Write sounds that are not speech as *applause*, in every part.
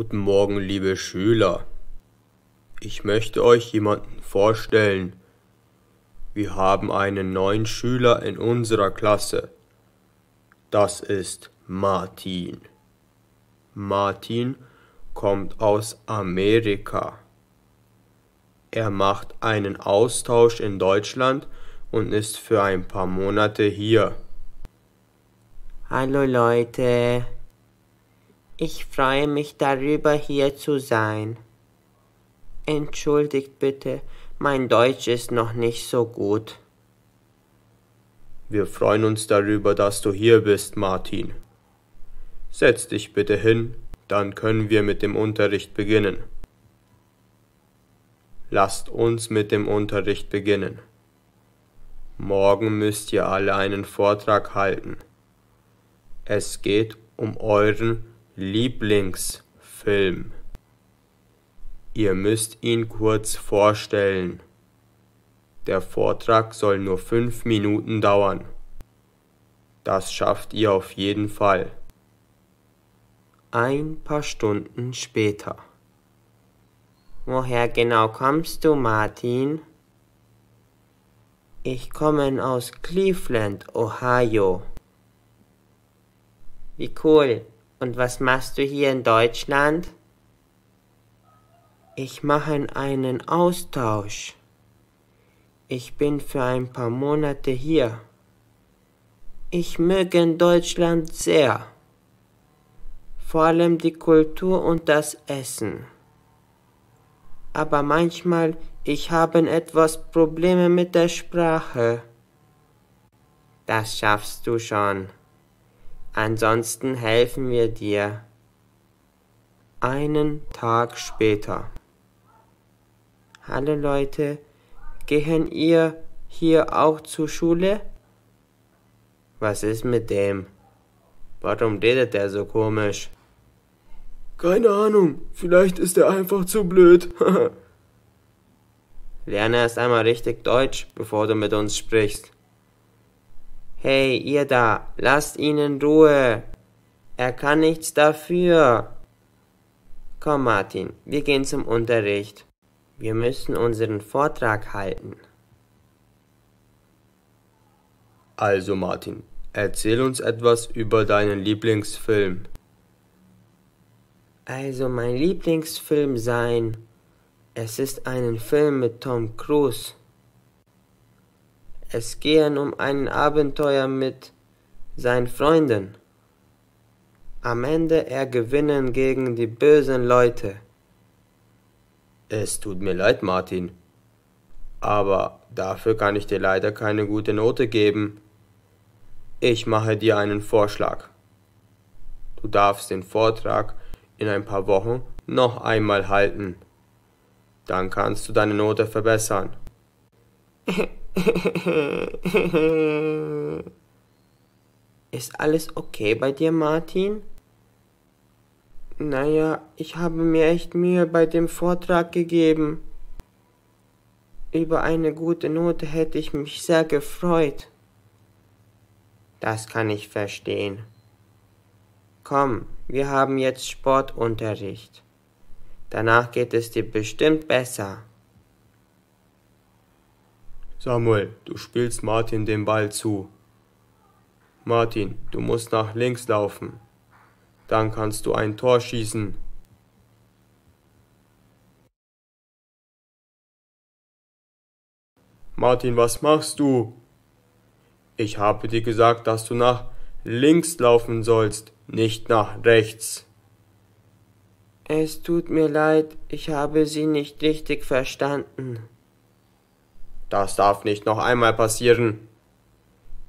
Guten Morgen, liebe Schüler. Ich möchte euch jemanden vorstellen. Wir haben einen neuen Schüler in unserer Klasse. Das ist Martin. Martin kommt aus Amerika. Er macht einen Austausch in Deutschland und ist für ein paar Monate hier. Hallo Leute, ich freue mich darüber hier zu sein. Entschuldigt bitte, mein Deutsch ist noch nicht so gut. Wir freuen uns darüber, dass du hier bist, Martin. Setz dich bitte hin, dann können wir mit dem Unterricht beginnen. Lasst uns mit dem Unterricht beginnen. Morgen müsst ihr alle einen Vortrag halten. Es geht um euren Lieblingsfilm. Ihr müsst ihn kurz vorstellen. Der Vortrag soll nur fünf Minuten dauern. Das schafft ihr auf jeden Fall. Ein paar Stunden später. Woher genau kommst du, Martin? Ich komme aus Cleveland, Ohio. Wie cool. Und was machst du hier in Deutschland? Ich mache einen Austausch. Ich bin für ein paar Monate hier. Ich möge Deutschland sehr. Vor allem die Kultur und das Essen. Aber manchmal ich habe etwas Probleme mit der Sprache. Das schaffst du schon. Ansonsten helfen wir dir. Einen Tag später. Hallo Leute, gehen ihr hier auch zur Schule? Was ist mit dem? Warum redet er so komisch? Keine Ahnung, vielleicht ist er einfach zu blöd. *laughs* Lerne erst einmal richtig Deutsch, bevor du mit uns sprichst. Hey, ihr da, lasst ihn in Ruhe. Er kann nichts dafür. Komm, Martin, wir gehen zum Unterricht. Wir müssen unseren Vortrag halten. Also, Martin, erzähl uns etwas über deinen Lieblingsfilm. Also, mein Lieblingsfilm sein. Es ist ein Film mit Tom Cruise. Es gehen um ein Abenteuer mit seinen Freunden. Am Ende er gewinnen gegen die bösen Leute. Es tut mir leid, Martin. Aber dafür kann ich dir leider keine gute Note geben. Ich mache dir einen Vorschlag. Du darfst den Vortrag in ein paar Wochen noch einmal halten. Dann kannst du deine Note verbessern. *laughs* *laughs* Ist alles okay bei dir, Martin? Naja, ich habe mir echt Mühe bei dem Vortrag gegeben. Über eine gute Note hätte ich mich sehr gefreut. Das kann ich verstehen. Komm, wir haben jetzt Sportunterricht. Danach geht es dir bestimmt besser. Samuel, du spielst Martin den Ball zu. Martin, du musst nach links laufen. Dann kannst du ein Tor schießen. Martin, was machst du? Ich habe dir gesagt, dass du nach links laufen sollst, nicht nach rechts. Es tut mir leid, ich habe Sie nicht richtig verstanden. Das darf nicht noch einmal passieren.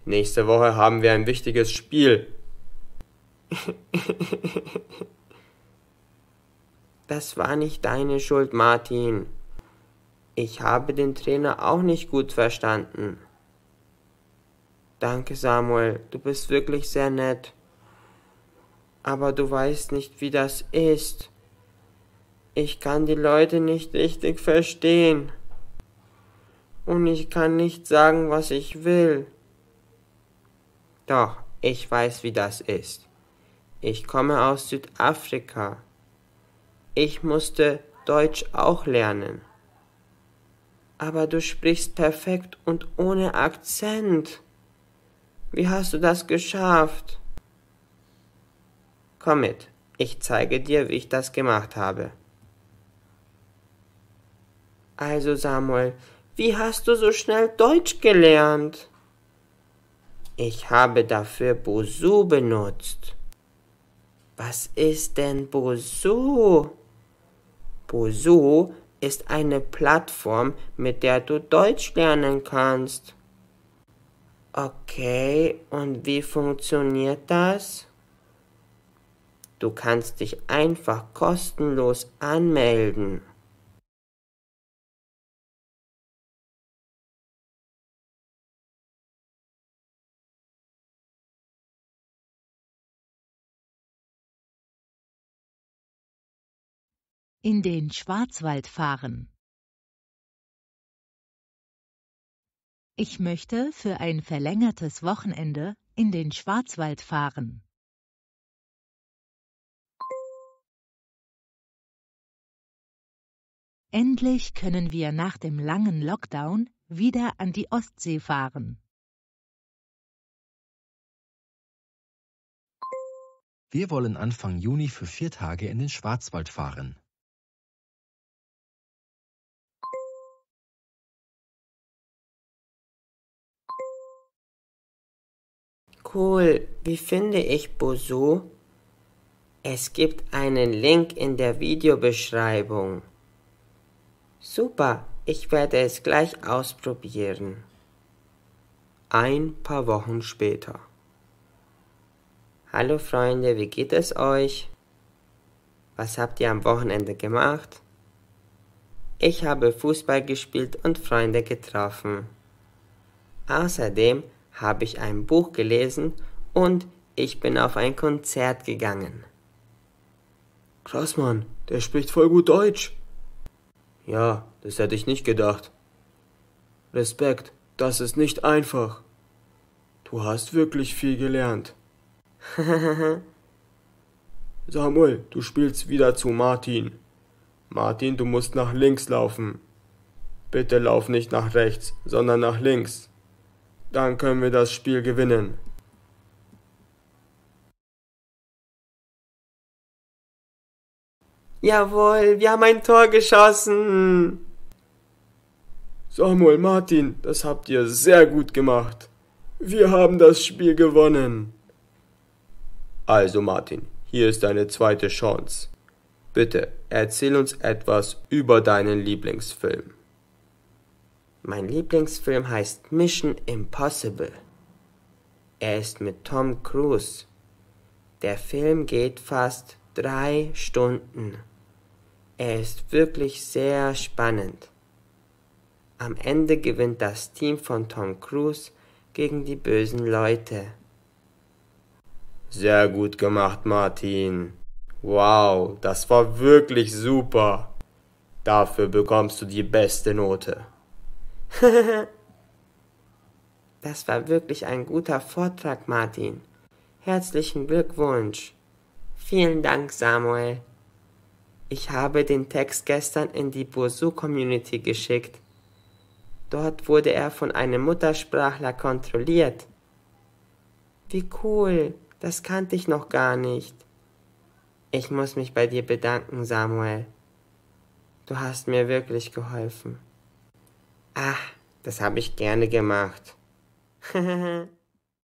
Nächste Woche haben wir ein wichtiges Spiel. *laughs* Das war nicht deine Schuld, Martin. Ich habe den Trainer auch nicht gut verstanden. Danke, Samuel, du bist wirklich sehr nett. Aber du weißt nicht, wie das ist. Ich kann die Leute nicht richtig verstehen und ich kann nicht sagen, was ich will. Doch, ich weiß, wie das ist. Ich komme aus Südafrika. Ich musste Deutsch auch lernen. Aber du sprichst perfekt und ohne Akzent. Wie hast du das geschafft? Komm mit, ich zeige dir, wie ich das gemacht habe. Also Samuel, wie hast du so schnell Deutsch gelernt? Ich habe dafür Bosu benutzt. Was ist denn Bosu? Bosu ist eine Plattform, mit der du Deutsch lernen kannst. Okay, und wie funktioniert das? Du kannst dich einfach kostenlos anmelden. In den Schwarzwald fahren. Ich möchte für ein verlängertes Wochenende in den Schwarzwald fahren. Endlich können wir nach dem langen Lockdown wieder an die Ostsee fahren. Wir wollen Anfang Juni für vier Tage in den Schwarzwald fahren. Cool, wie finde ich Bosu? Es gibt einen Link in der Videobeschreibung. Super, ich werde es gleich ausprobieren. Ein paar Wochen später. Hallo Freunde, wie geht es euch? Was habt ihr am Wochenende gemacht? Ich habe Fußball gespielt und Freunde getroffen. Außerdem habe ich ein Buch gelesen und ich bin auf ein Konzert gegangen. Krass, Mann, der spricht voll gut Deutsch. Ja, das hätte ich nicht gedacht. Respekt, das ist nicht einfach. Du hast wirklich viel gelernt. *laughs* Samuel, du spielst wieder zu Martin. Martin, du musst nach links laufen. Bitte lauf nicht nach rechts, sondern nach links. Dann können wir das Spiel gewinnen. Jawohl, wir haben ein Tor geschossen. Samuel, Martin, das habt ihr sehr gut gemacht. Wir haben das Spiel gewonnen. Also Martin, hier ist deine zweite Chance. Bitte erzähl uns etwas über deinen Lieblingsfilm. Mein Lieblingsfilm heißt Mission Impossible. Er ist mit Tom Cruise. Der Film geht fast drei Stunden. Er ist wirklich sehr spannend. Am Ende gewinnt das Team von Tom Cruise gegen die bösen Leute. Sehr gut gemacht, Martin. Wow, das war wirklich super. Dafür bekommst du die beste Note. *laughs* das war wirklich ein guter Vortrag, Martin. Herzlichen Glückwunsch. Vielen Dank, Samuel. Ich habe den Text gestern in die Bosu Community geschickt. Dort wurde er von einem Muttersprachler kontrolliert. Wie cool, das kannte ich noch gar nicht. Ich muss mich bei dir bedanken, Samuel. Du hast mir wirklich geholfen. Ach, das habe ich gerne gemacht. *laughs*